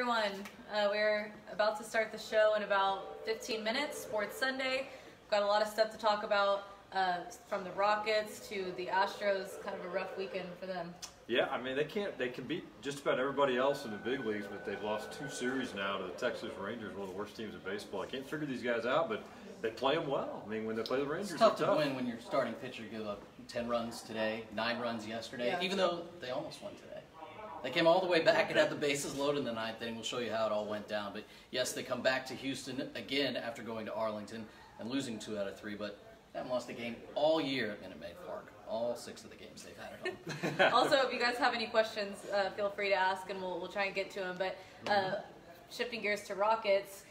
everyone. Uh, we're about to start the show in about 15 minutes, Sports Sunday. We've got a lot of stuff to talk about uh, from the Rockets to the Astros. Kind of a rough weekend for them. Yeah, I mean they can't. They can beat just about everybody else in the big leagues, but they've lost two series now to the Texas Rangers, one of the worst teams in baseball. I can't figure these guys out, but they play them well. I mean, when they play the Rangers, It's tough to they're win when your starting pitcher give up 10 runs today, 9 runs yesterday, Yeah. even though they almost won today. They came all the way back and had the bases loaded in the ninth inning. We'll show you how it all went down. But yes, they come back to Houston again after going to Arlington and losing two out of three, but they haven't lost a game all year at Minute Maid Park. All six of the games they've had at home. also, if you guys have any questions, uh, feel free to ask, and we'll, we'll try and get to them. But uh, shifting gears to Rockets,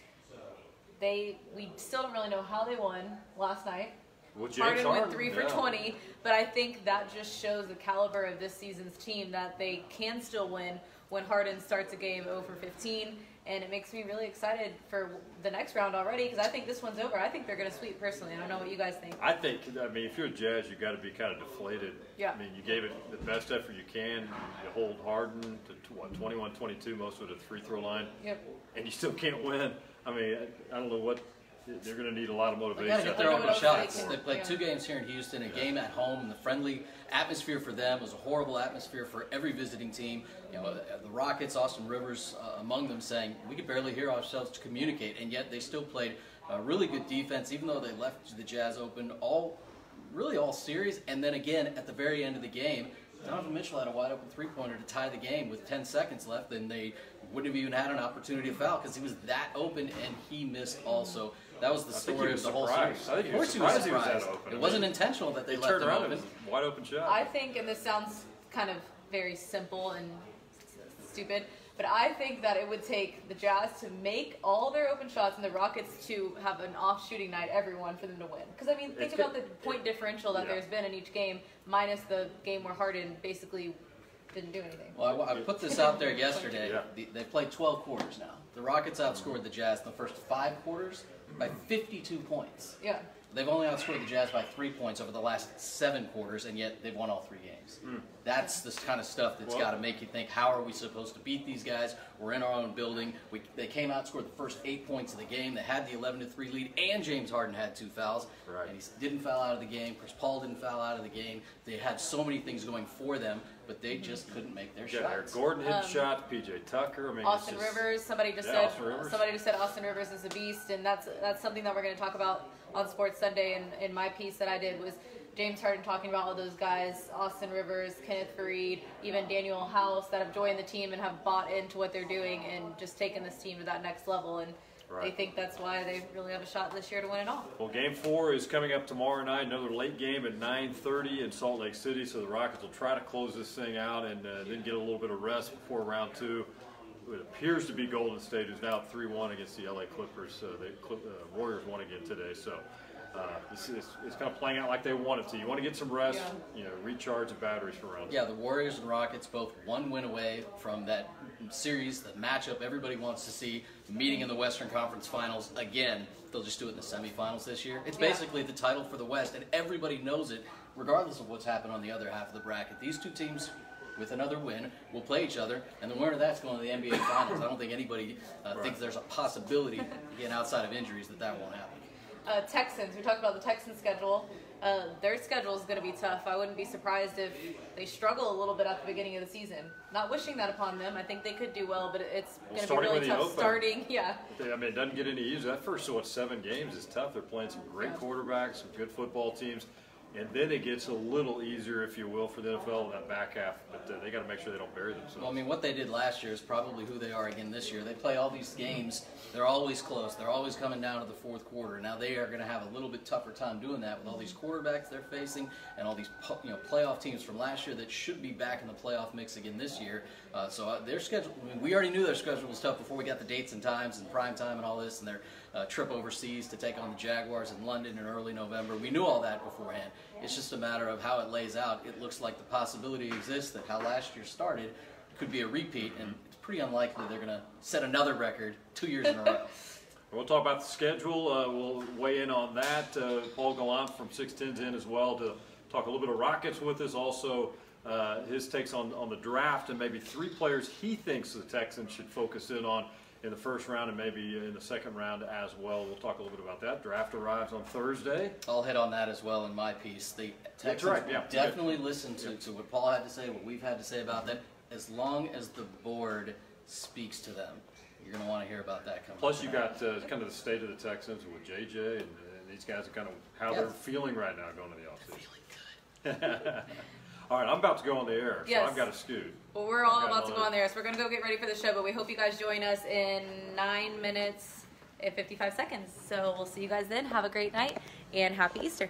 they we still don't really know how they won last night. Well, Harden went three for yeah. 20, but I think that just shows the caliber of this season's team that they can still win when Harden starts a game 0 for 15. And it makes me really excited for the next round already because I think this one's over. I think they're going to sweep personally. I don't know what you guys think. I think. I mean, if you're a Jazz, you've got to be kind of deflated. Yeah. I mean, you gave it the best effort you can. You hold Harden to what 21, 22, most of the free throw line, Yep. and you still can't win. I mean, I, I don't know what. They're going to need a lot of motivation. They motivation. got to get their open shots. they played two games here in Houston, a game at home, and the friendly atmosphere for them was a horrible atmosphere for every visiting team. You know, uh, the Rockets, Austin Rivers, uh, among them, saying we could barely hear ourselves to communicate, and yet they still played uh, really good defense, even though they left the Jazz open all, really all series. And then again at the very end of the game, Donovan Mitchell had a wide open three pointer to tie the game with 10 seconds left, and they wouldn't have even had an opportunity to foul because he was that open and he missed also. That was the I story of the whole surprised. series. I think he of course he was surprised he was that open. I It wasn't mean, intentional that they He left turned him around open. it was a wide open shot. I think, and this sounds kind of very simple and stupid, but I think that it would take the Jazz to make all their open shots and the Rockets to have an off shooting night, everyone, for them to win. Because, I mean, think It's about good- the point differential that Yeah. there's been in each game, minus the game where Harden basically didn't do anything. Well, I, I put this out there yesterday. Yeah. The, they played 12 quarters now. The Rockets outscored the Jazz in the first five quarters by 52 points. Yeah. They've only outscored the Jazz by three points over the last seven quarters, and yet they've won all three games. That's the kind of stuff that's Well- got to make you think: How are we supposed to beat these guys? We're in our own building. We, they came out, scored the first eight points of the game. They had the 11 to three lead, and James Harden had two fouls, Right. and he didn't foul out of the game. Chris Paul didn't foul out of the game. They had so many things going for them, but they just couldn't make their Yeah, shots. Gordon hit Um, shots. PJ Tucker. I mean, Austin just, Rivers. Somebody just Yeah, said somebody just said Austin Rivers is a beast, and that's that's something that we're going to talk about on Sports Sunday. And in my piece that I did was James Harden talking about all those guys, Austin Rivers, Kenneth Faried, even Danuel House, that have joined the team and have bought into what they're doing and just taken this team to that next level. And they think that's why they really have a shot this year to win it all. Well, Game Four is coming up tomorrow night. Another late game at 9:30 in Salt Lake City. So the Rockets will try to close this thing out and uh, then get a little bit of rest before round two. It appears to be Golden State, who's now 3-1 against the LA Clippers. Uh, the Clip, uh, Warriors won again today. So uh, this is it's kind of playing out like they want it to. You want to get some rest, Yeah. you know, recharge the batteries for round two. Yeah, the Warriors and Rockets both one win away from that series, the matchup everybody wants to see, meeting in the Western Conference Finals again. They'll just do it in the semifinals this year. It's Yeah. basically the title for the West, and everybody knows it, regardless of what's happened on the other half of the bracket. These two teams, with another win, we'll play each other, and the winner of that's going to the NBA Finals. I don't think anybody uh, Right. thinks there's a possibility, again, outside of injuries, that that won't happen. Uh, Texans. We talked about the Texans schedule. Uh, their schedule is going to be tough. I wouldn't be surprised if they struggle a little bit at the beginning of the season. Not wishing that upon them. I think they could do well, but it's Well, going to be starting really tough open. starting. Yeah. They- I mean, it doesn't get any easier. That first, what, seven games is tough. They're playing some great Yeah. quarterbacks, some good football teams. And then it gets a little easier, if you will, for the NFL in that back half. But uh, they got to make sure they don't bury themselves. Well, I mean, what they did last year is probably who they are again this year. They play all these games. They're always close. They're always coming down to the fourth quarter. Now they are going to have a little bit tougher time doing that with all these quarterbacks they're facing and all these you know playoff teams from last year that should be back in the playoff mix again this year. Uh, so uh, their schedule. I mean, we already knew their schedule was tough before we got the dates and times and prime time and all this and their uh, trip overseas to take on the Jaguars in London in early November. We knew all that beforehand. It's just a matter of how it lays out. It looks like the possibility exists that how last year started could be a repeat, and it's pretty unlikely they're going to set another record two years in a row. We'll talk about the schedule. Uh, we'll weigh in on that. Uh, Paul Gallant from 610's in as well to talk a little bit of Rockets with us. Also, uh, his takes on, on the draft and maybe three players he thinks the Texans should focus in on in the first round and maybe in the second round as well. We'll talk a little bit about that. Draft arrives on Thursday. I'll hit on that as well in my piece. The Texans right, yeah, definitely listen to, to what Paul had to say, what we've had to say about them, as long as the board speaks to them. You're going to want to hear about that coming Plus, you got uh, kind of the state of the Texans with JJ and, and these guys are kind of how Yeah. they're feeling right now going to the offseason. All right, I'm about to go on the air, so Yes. I've got to scoot. Well, we're all about to go on there, so we're gonna go get ready for the show. But we hope you guys join us in nine minutes and 55 seconds. So we'll see you guys then. Have a great night and happy Easter.